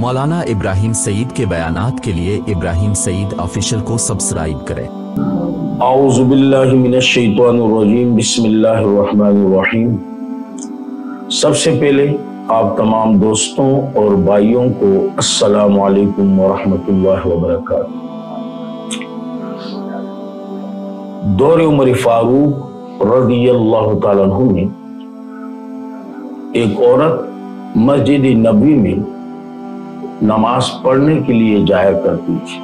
मौलाना इब्राहिम सईद के बयानात के लिए इब्राहिम सईद ऑफिशियल को सब्सक्राइब करें। बिस्मिल्लाहिर्रहमानिर्रहीम सबसे पहले आप तमाम दोस्तों और भाइयों को अस्सलाम वालेकुम वरहमतुल्लाहि वबरकातुहू दौर उमर फारूक रदी अल्लाह तु में एक औरत मस्जिद नबी में नमाज़ पढ़ने के लिए जाया करती थी।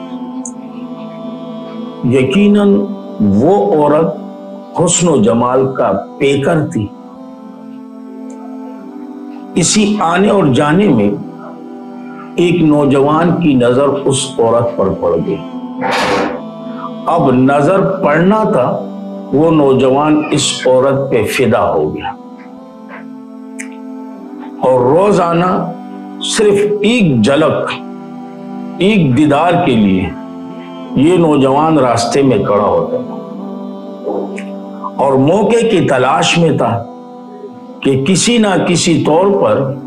यकीनन वो औरत हुस्न जमाल का पेकर थी। इसी आने और जाने में एक नौजवान की नज़र उस औरत पर पड़ गई। अब नज़र पड़ना था, वो नौजवान इस औरत पे फिदा हो गया। और रोज़ाना सिर्फ़ एक झलक, एक दीदार के लिए ये नौजवान रास्ते में खड़ा होता था। और मौके की तलाश में था कि किसी ना किसी तौर पर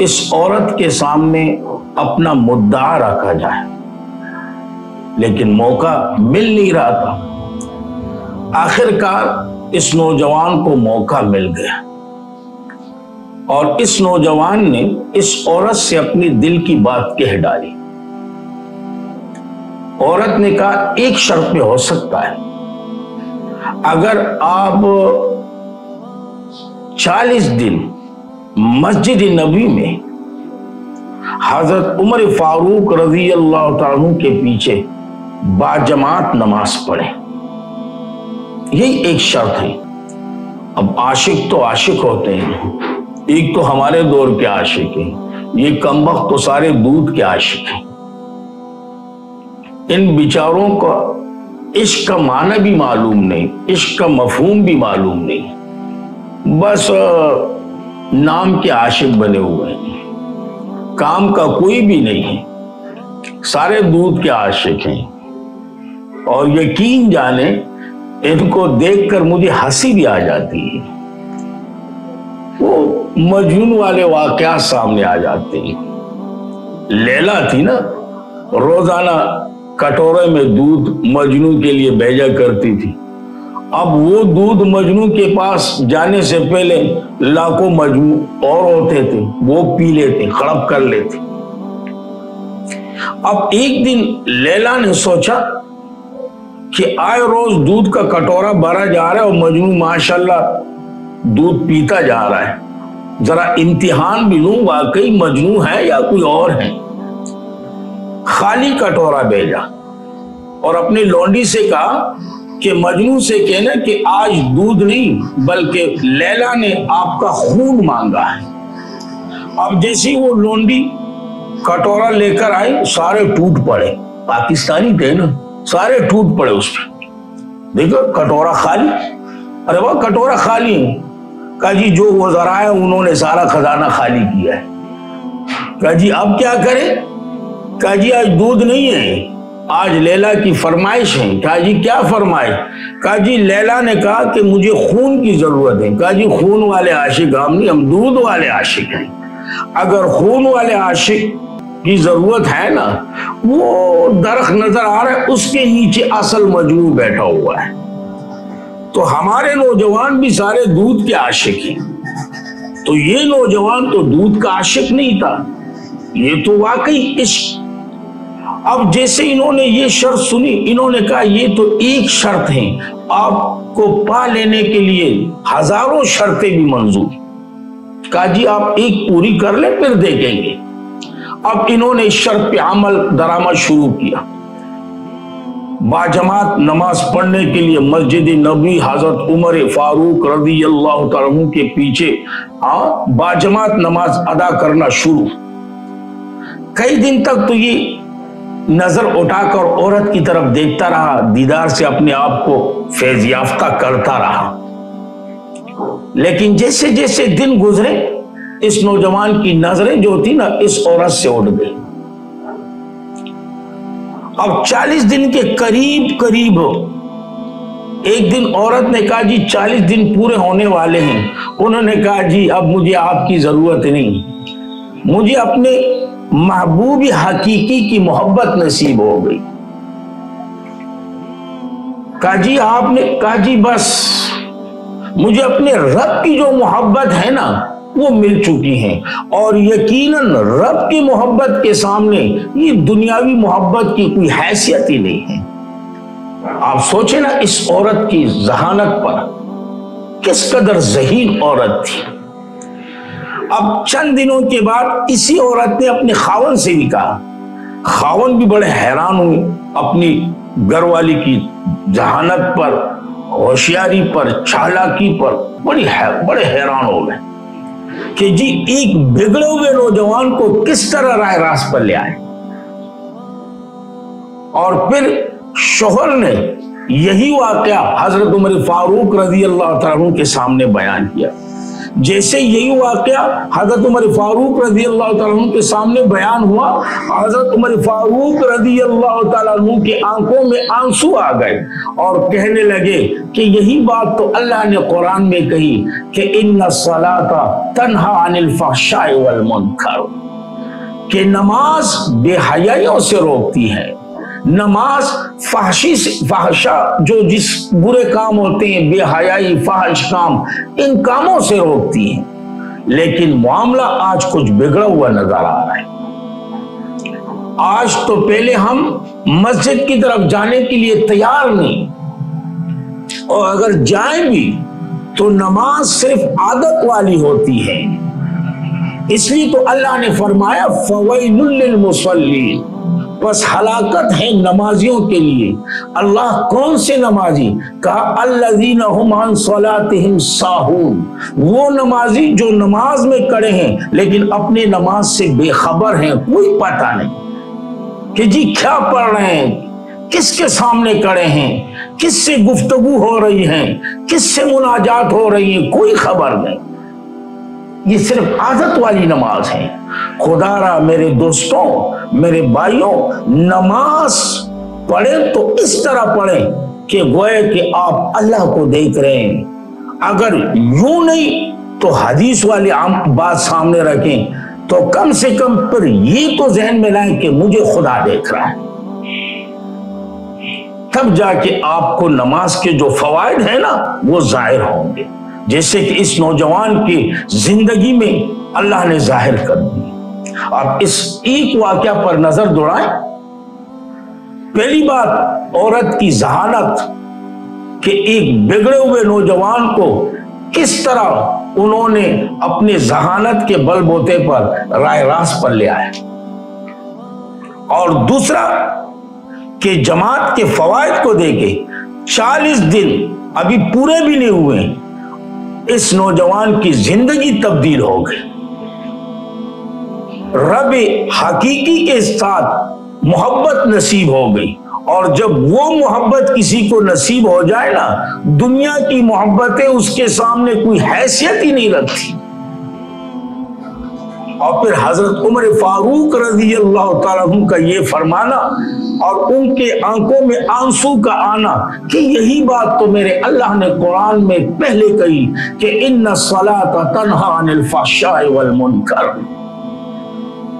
इस औरत के सामने अपना मुद्दा रखा जाए। लेकिन मौका मिल नहीं रहा था। आखिरकार इस नौजवान को मौका मिल गया। और इस नौजवान ने इस औरत से अपनी दिल की बात कह डाली। औरत ने कहा, एक शर्त पे हो सकता है। अगर आप चालीस दिन मस्जिद नबी में हज़रत उमर फारूक रज़ी अल्लाह के पीछे बाजमात नमाज़ पढ़े, यही एक शर्त है। अब आशिक तो आशिक होते हैं। एक तो हमारे दौर के आशिक हैं, ये कम वक्त तो सारे दूध के आशिक हैं। इन विचारों का इश्क का माना भी मालूम नहीं, इश्क का मफहूम भी मालूम नहीं। बस नाम के आशिक बने हुए हैं। काम का कोई भी नहीं है, सारे दूध के आशिक हैं। और यकीन जाने, इनको देखकर मुझे हँसी भी आ जाती है। वो मजनून वाले वाकया सामने आ जाते हैं। लैला थी ना, रोज़ाना कटोरे में दूध मजनू के लिए भेजा करती थी। अब वो दूध मजनू के पास जाने से पहले लाखों मजनू और होते थे, वो पी लेते, खड़प कर लेते। अब एक दिन लेला ने सोचा कि आए रोज दूध का कटोरा भरा जा रहा है और मजनू माशाल्लाह दूध पीता जा रहा है। जरा इम्तिहान भी लू, वाकई मजनू है या कोई और है? खाली कटोरा भेजा और अपनी लौंडी से कहा कि मजनू से कहना कि आज दूध नहीं, बल्कि लैला ने आपका खून मांगा है। अब जैसी वो लोंडी कटोरा लेकर आई, सारे टूट पड़े। पाकिस्तानी थे ना, सारे टूट पड़े उस पर। देखो, कटोरा खाली। अरे वाह, कटोरा खाली कहा जी जो वो जरा है, उन्होंने सारा खजाना खाली किया है। कहा जी अब क्या करें? कहा जी आज दूध नहीं है। आज लैला की फरमाइश है। कहा जी क्या फरमाइश कहा जी लैला ने कहा कि मुझे खून की ज़रूरत है। कहा जी खून वाले आशिक हम नहीं, हम दूध वाले आशिक हैं। अगर खून वाले आशिक की ज़रूरत है ना, वो दरख्त नज़र आ रहा है, उसके नीचे असल मजनू बैठा हुआ है। तो हमारे नौजवान भी सारे दूध के आशिक हैं। तो ये नौजवान तो दूध का आशिक नहीं था। ये तो वाकई इश्क। अब जैसे इन्होंने ये शर्त सुनी, इन्होंने कहा, ये तो एक शर्त है। आपको पा लेने के लिए हज़ारों शर्तें भी मंजूर कहा, जी, आप एक पूरी कर ले, फिर देखेंगे। अब इन्होंने शर्त पे अमल, दरामद शुरू किया। बाजमात नमाज़ पढ़ने के लिए मस्जिद नबी हज़रत उमर फारूक रदी अल्लाह के पीछे आ, बाजमात नमाज़ अदा करना शुरू। कई दिन तक तो ये नज़र उठाकर औरत की तरफ़ देखता रहा दीदार से अपने आप को फैज याफ्ता करता रहा। लेकिन जैसे जैसे दिन गुजरे इस नौजवान की नज़रें जो थी ना इस औरत से उठ गई। अब 40 दिन के करीब करीब एक दिन औरत ने कहा, जी 40 दिन पूरे होने वाले हैं। उन्होंने कहा, जी, अब मुझे आपकी ज़रूरत नहीं। मुझे अपने महबूब हकीकी की मोहब्बत नसीब हो गई। काजी आपने काजी बस, मुझे अपने रब की जो मोहब्बत है ना वो मिल चुकी हैं। और यकीनन रब की मोहब्बत के सामने ये दुनियावी मोहब्बत की कोई हैसियत ही नहीं है। आप सोचे ना इस औरत की जहानत पर किस कदर जहीन औरत थी। अब चंद दिनों के बाद इसी औरत ने अपने खावन से भी कहा। खावन भी बड़े हैरान हुए। अपनी घरवाली की जहानत पर होशियारी पर चालाकी पर बड़ी है, बड़े हैरान हो गए। कि जी, एक बिगड़े हुए नौजवान को किस तरह राय रास पर ले आए? और फिर शोहर ने यही वाकया हज़रत उमर फारूक रज़ी अल्लाह के सामने बयान किया। जैसे यही वाक्य हज़रत उमर फारूक रज़ी अल्लाह के सामने बयान हुआ, हज़रत उमर फारूक रज़ी अल्लाह के आँखों में आँसू आ गए। और कहने लगे कि यही बात तो अल्लाह ने कुरान में कही कि इन सलाता तनहा अनिल वल मुनकर। कि नमाज़ बेहयाइयों से रोकती है। नमाज़ फाहशी फाहशा जो जिस बुरे काम होते हैं, बेहयाई, फाहश काम, इन कामों से रोकती है। लेकिन मामला आज कुछ बिगड़ा हुआ नज़र आ रहा है। आज तो पहले हम मस्जिद की तरफ़ जाने के लिए तैयार नहीं। और अगर जाए भी तो नमाज़ सिर्फ़ आदत वाली होती है। इसलिए तो अल्लाह ने फरमाया फवैल बस हलाकत है नमाजियों के लिए। अल्लाह कौन से नमाजी? कहा, अल्लाजीन साहून। वो नमाजी जो नमाज़ में कड़े हैं, लेकिन अपने नमाज़ से बेखबर हैं, कोई पता नहीं। कि जी क्या पढ़ रहे हैं? किसके सामने खड़े हैं? किससे गुफ्तगु हो रही है? किससे मुनाजात हो रही है? कोई खबर नहीं। ये सिर्फ़ आदत वाली नमाज़ है। खुदारा मेरे दोस्तों, मेरे भाइयों, नमाज़ पढ़े तो इस तरह पढ़े कि गोए कि आप अल्लाह को देख रहे हैं। अगर यूँ नहीं तो हदीस वाली बात सामने रखें। तो कम से कम पर ये तो जहन में लाए कि मुझे खुदा देख रहा है। तब जाके आपको नमाज़ के जो फवायद है ना, वो ज़ाहिर होंगे। जैसे कि इस नौजवान की ज़िंदगी में अल्लाह ने ज़ाहिर कर दी। अब इस एक वाक्य पर नज़र दौड़ाए। पहली बात, औरत की जहानत कि एक बिगड़े हुए नौजवान को किस तरह उन्होंने अपने जहानत के बलबोते पर राय रास पर ले आए। और दूसरा कि जमात के फवायद को देखे, चालीस दिन अभी पूरे भी नहीं हुए, इस नौजवान की ज़िंदगी तब्दील हो गई। रब हकीकी के साथ मोहब्बत नसीब हो गई। और जब वो मोहब्बत किसी को नसीब हो जाए ना, दुनिया की मोहब्बतें उसके सामने कोई हैसियत ही नहीं रखती। और फिर हज़रत उमर फारूक रज़ी अल्लाह का ये फरमाना और उनके आँखों में आँसू का आना कि यही बात तो मेरे अल्लाह ने कुरान में पहले कही कि इन सला का तनहा अनिल फाशाह मुनकर।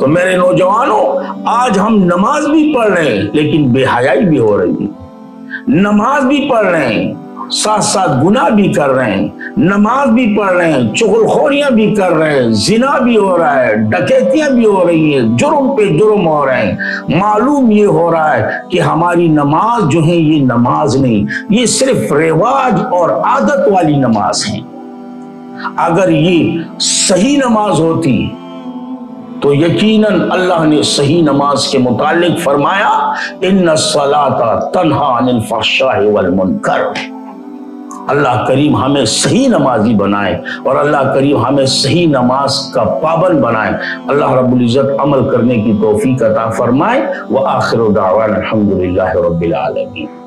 तो मेरे नौजवानों, आज हम नमाज़ भी पढ़ रहे हैं, लेकिन बेहयाई भी हो रही है। नमाज़ भी पढ़ रहे हैं साथ साथ गुना भी कर रहे हैं, नमाज़ भी पढ़ रहे हैं, चुगलखोरियाँ भी कर रहे हैं, जिना भी हो रहा है, डकैतियाँ भी हो रही हैं, जुर्म पे जुर्म हो रहे हैं। मालूम ये हो रहा है कि हमारी नमाज़ जो है, ये नमाज़ नहीं, ये सिर्फ़ रिवाज और आदत वाली नमाज़ है। अगर ये सही नमाज़ होती तो यकीनन अल्लाह ने सही नमाज़ के मुतालिक फरमाया इन सलाता तनहा अनिल वल मुनकर. अल्लाह करीम हमें सही नमाजी बनाए और अल्लाह करीम हमें सही नमाज़ का पाबंद बनाए। अल्लाह रब्बुल इज़्ज़त अमल करने की तोफ़ी अता फरमाए। व आखिर दावान अल्हम्दुलिल्लाहि रब्बिल आलमीन।